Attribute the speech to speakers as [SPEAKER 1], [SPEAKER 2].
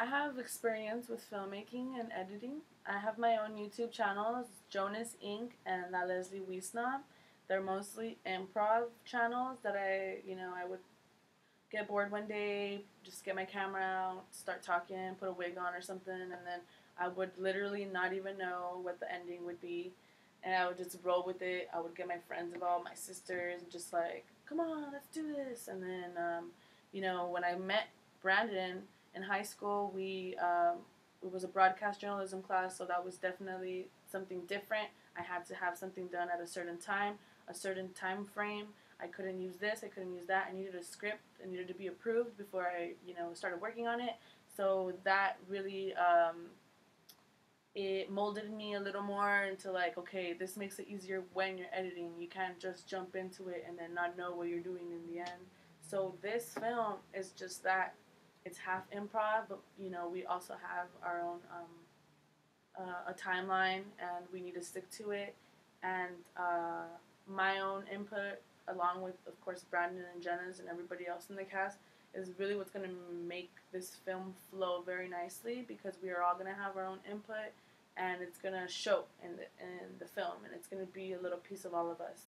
[SPEAKER 1] I have experience with filmmaking and editing. I have my own YouTube channels, Jonas Inc. and La Leslie Wiesnob. They're mostly improv channels that I, you know, I would get bored one day, just get my camera out, start talking, put a wig on or something, and then I would literally not even know what the ending would be. And I would just roll with it. I would get my friends involved, my sisters, and just like, come on, let's do this. And then, um, you know, when I met Brandon in high school, we um, it was a broadcast journalism class, so that was definitely something different. I had to have something done at a certain time, a certain time frame. I couldn't use this, I couldn't use that. I needed a script, it needed to be approved before I, you know, started working on it. So that really um, it molded me a little more into like, okay, this makes it easier when you're editing. You can't just jump into it and then not know what you're doing in the end. So this film is just that. It's half improv, but you know we also have our own um, uh, a timeline, and we need to stick to it. And uh, my own input, along with of course Brandon and Jenna's and everybody else in the cast, is really what's going to make this film flow very nicely because we are all going to have our own input and it's going to show in the in the film and it's going to be a little piece of all of us.